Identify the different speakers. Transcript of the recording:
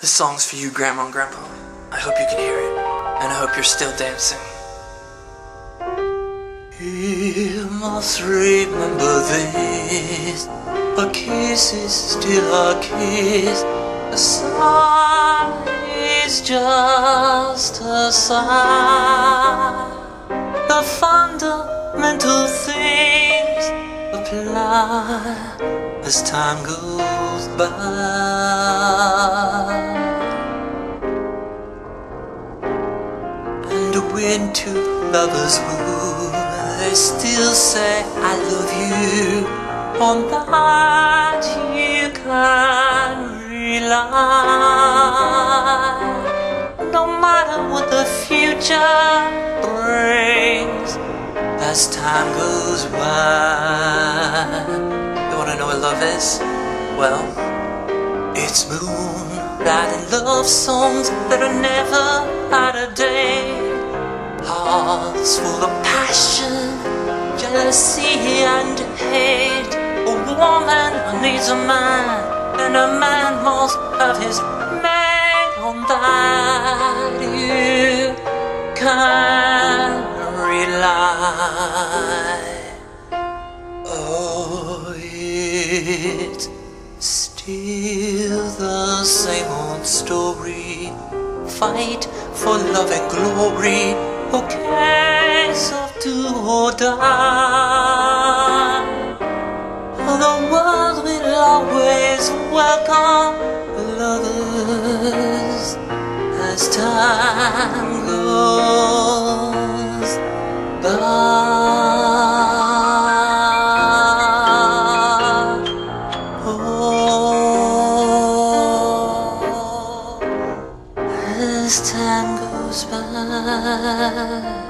Speaker 1: This song's for you, Grandma and Grandpa. I hope you can hear it, and I hope you're still dancing. You must remember this A kiss is still a kiss A sigh is just a sigh The fundamental things apply as time goes by when two lovers woo, they still say I love you. On that you can rely. No matter what the future brings, as time goes by. You wanna know what love is? Well, it's moon riding love songs that are never out of date hearts full of passion, jealousy and hate. A woman needs a man, and a man must have his man on that you can rely. Oh, it's still the same old story. Fight for love and glory do or die. The world will always welcome lovers as time goes by. Oh, as time goes by.